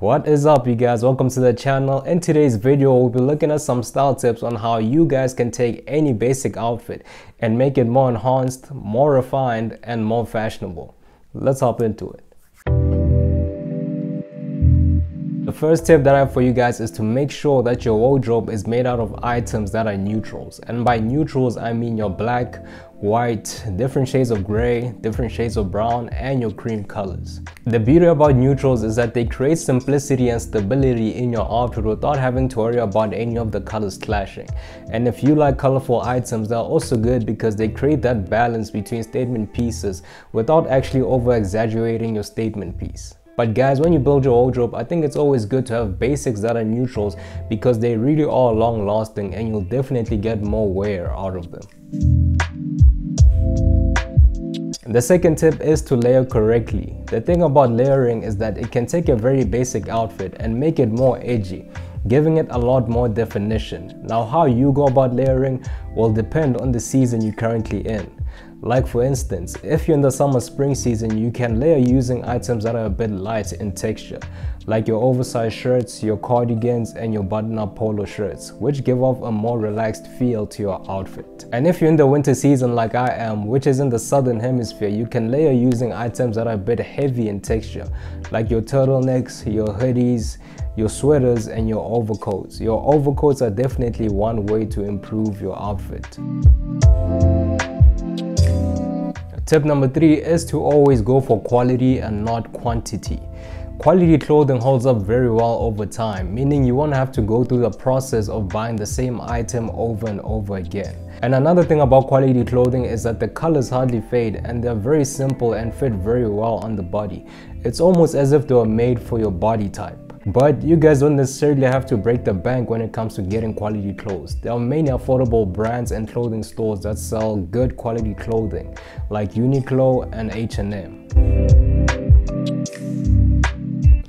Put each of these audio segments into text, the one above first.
What is up you guys? Welcome to the channel. In today's video, we'll be looking at some style tips on how you guys can take any basic outfit and make it more enhanced, more refined, and more fashionable. Let's hop into it. First tip that I have for you guys is to make sure that your wardrobe is made out of items that are neutrals. And by neutrals, I mean your black, white, different shades of gray, different shades of brown, and your cream colors. The beauty about neutrals is that they create simplicity and stability in your outfit without having to worry about any of the colors clashing. And if you like colorful items, they're also good because they create that balance between statement pieces without actually over exaggerating your statement piece. But guys, when you build your wardrobe, I think it's always good to have basics that are neutrals because they really are long lasting and you'll definitely get more wear out of them. The second tip is to layer correctly. The thing about layering is that it can take a very basic outfit and make it more edgy, giving it a lot more definition. Now how you go about layering will depend on the season you're currently in. Like for instance, if you're in the summer spring season, you can layer using items that are a bit light in texture, like your oversized shirts, your cardigans, and your button-up polo shirts, which give off a more relaxed feel to your outfit. And if you're in the winter season like I am, which is in the southern hemisphere, you can layer using items that are a bit heavy in texture, like your turtlenecks, your hoodies, your sweaters, and your overcoats. Your overcoats are definitely one way to improve your outfit. Tip number three is to always go for quality and not quantity. Quality clothing holds up very well over time, meaning you won't have to go through the process of buying the same item over and over again. And another thing about quality clothing is that the colors hardly fade and they're very simple and fit very well on the body. It's almost as if they were made for your body type. But you guys don't necessarily have to break the bank when it comes to getting quality clothes. There are many affordable brands and clothing stores that sell good quality clothing like Uniqlo and H&M.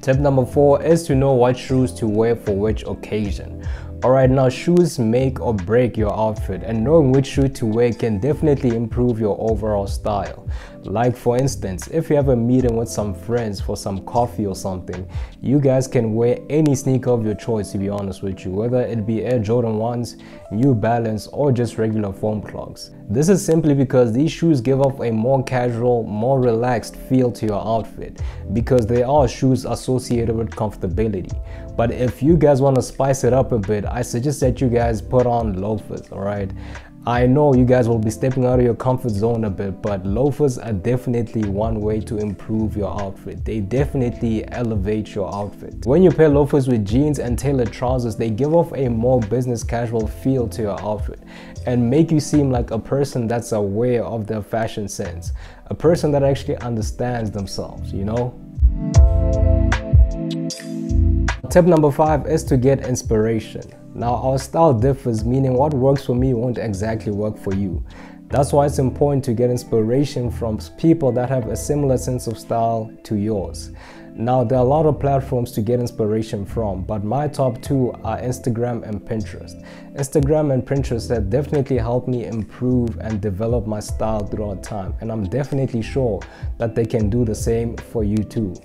Tip number 4 is to know what shoes to wear for which occasion. Alright now shoes make or break your outfit and knowing which shoe to wear can definitely improve your overall style. Like for instance, if you have a meeting with some friends for some coffee or something, you guys can wear any sneaker of your choice to be honest with you, whether it be Air Jordan 1s, New Balance or just regular foam clogs. This is simply because these shoes give off a more casual, more relaxed feel to your outfit because they are shoes associated with comfortability. But if you guys want to spice it up a bit, I suggest that you guys put on loafers, alright? I know you guys will be stepping out of your comfort zone a bit, but loafers are definitely one way to improve your outfit. They definitely elevate your outfit. When you pair loafers with jeans and tailored trousers, they give off a more business casual feel to your outfit and make you seem like a person that's aware of their fashion sense, a person that actually understands themselves, you know? Tip number five is to get inspiration. Now our style differs meaning what works for me won't exactly work for you. That's why it's important to get inspiration from people that have a similar sense of style to yours. Now there are a lot of platforms to get inspiration from, but my top two are Instagram and Pinterest. Instagram and Pinterest have definitely helped me improve and develop my style throughout time and I'm definitely sure that they can do the same for you too.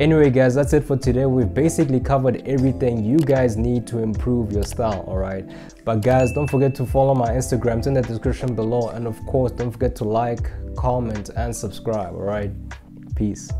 Anyway guys, that's it for today. We've basically covered everything you guys need to improve your style, alright? But guys, don't forget to follow my Instagram, it's in the description below. And of course, don't forget to like, comment, and subscribe, alright? Peace.